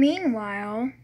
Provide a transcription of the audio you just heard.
Meanwhile